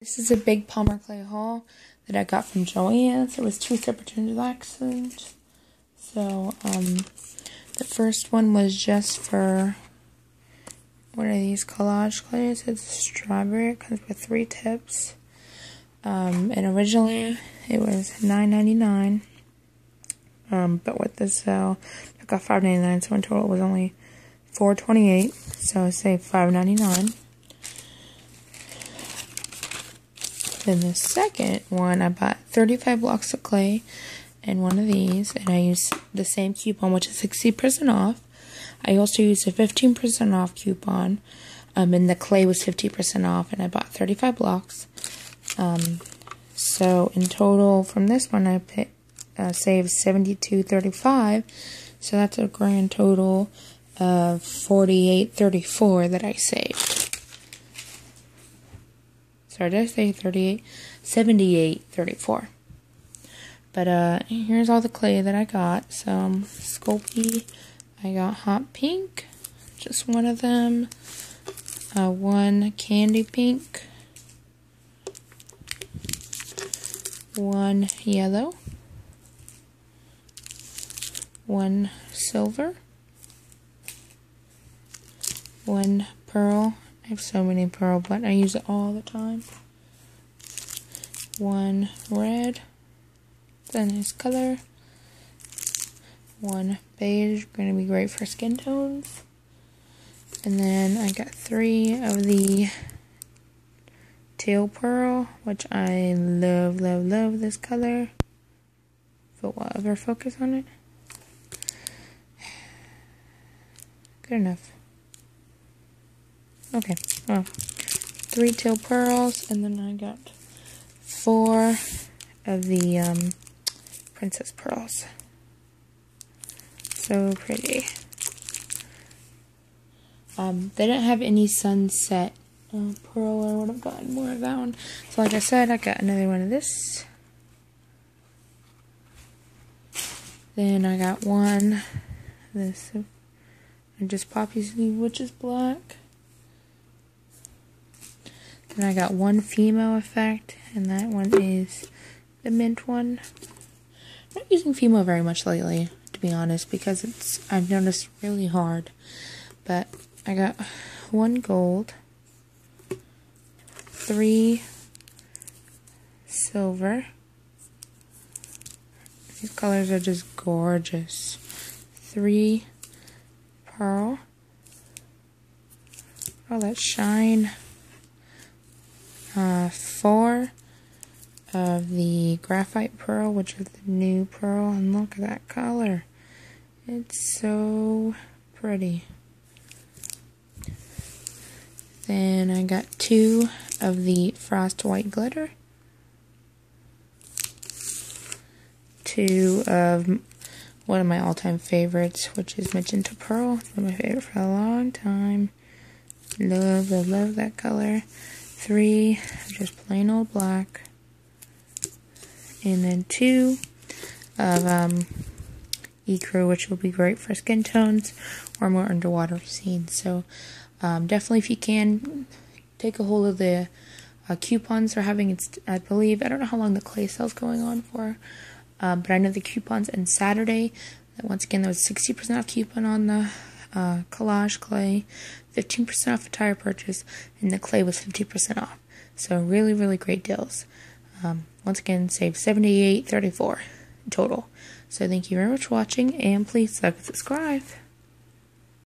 This is a big polymer clay haul that I got from Joann's. It was two separate transactions. So, um, the first one was just for, what are these, collage clays? It's strawberry. It comes with three tips. Um, and originally it was $9.99. Um, but with the sale, I got $5.99, so in total it was only $4.28. So I saved $5.99. Then the second one, I bought 35 blocks of clay and one of these, and I used the same coupon, which is 60% off. I also used a 15% off coupon, um, and the clay was 50% off, and I bought 35 blocks. Um, so in total, from this one, I pay, uh, saved 72.35. So that's a grand total of 48.34 that I saved sorry, did I say 38? 78, 34. But uh, here's all the clay that I got. Some Sculpey. I got hot pink, just one of them. Uh, one candy pink. One yellow. One silver. One pearl have so many pearl, but I use it all the time. One red, a nice color. One beige, going to be great for skin tones. And then I got three of the teal pearl, which I love, love, love this color. But will ever focus on it? Good enough. Okay, well, three teal pearls, and then I got four of the um, princess pearls. So pretty. Um, they didn't have any sunset uh, pearl. I would have gotten more of that one. So like I said, I got another one of this. Then I got one. This. And just poppy seed, which is black. And I got one Fimo effect, and that one is the mint one. I'm not using Fimo very much lately, to be honest, because it's I've noticed really hard. But I got one gold, three silver. These colors are just gorgeous. Three pearl. Oh, that shine uh, four of the graphite pearl, which is the new pearl, and look at that color. It's so pretty. Then I got two of the frost white glitter. Two of one of my all-time favorites, which is magenta pearl. It's been my favorite for a long time. Love, love, love that color three just plain old black, and then two of um, ecru, which will be great for skin tones or more underwater scenes. So um, definitely, if you can, take a hold of the uh, coupons they're having. It's I believe I don't know how long the clay sale's going on for, um, but I know the coupons end Saturday. That once again, there was 60% off coupon on the uh, collage clay, 15% off entire purchase, and the clay was 50% off. So really, really great deals. Um, once again, save 78.34 total. So thank you very much for watching, and please like and subscribe.